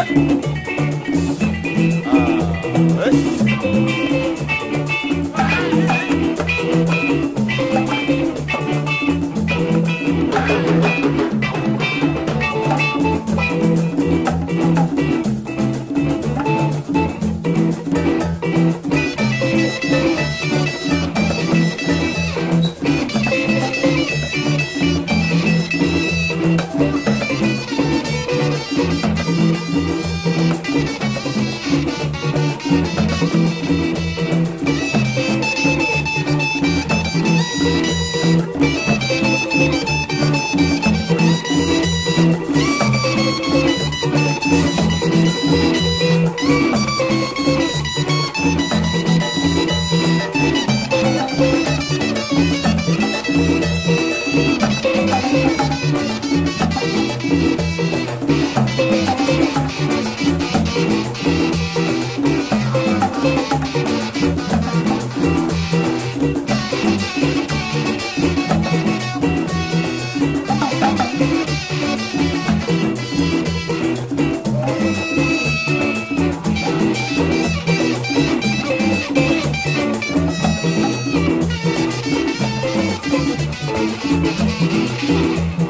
up. Música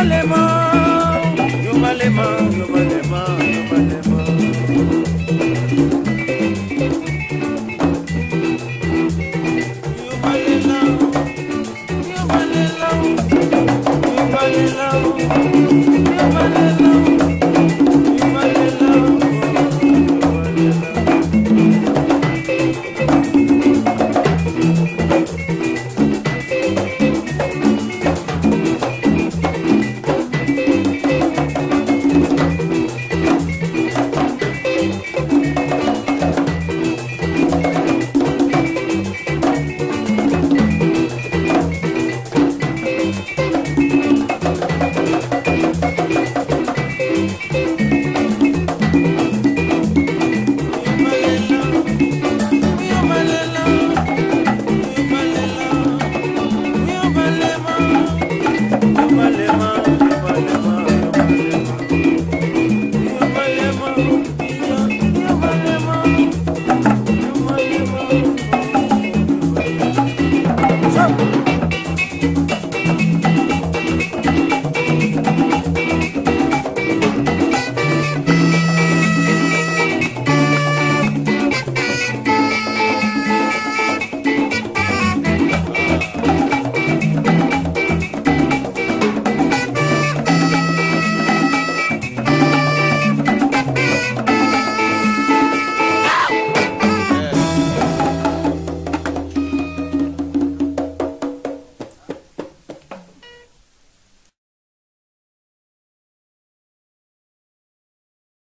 Alema.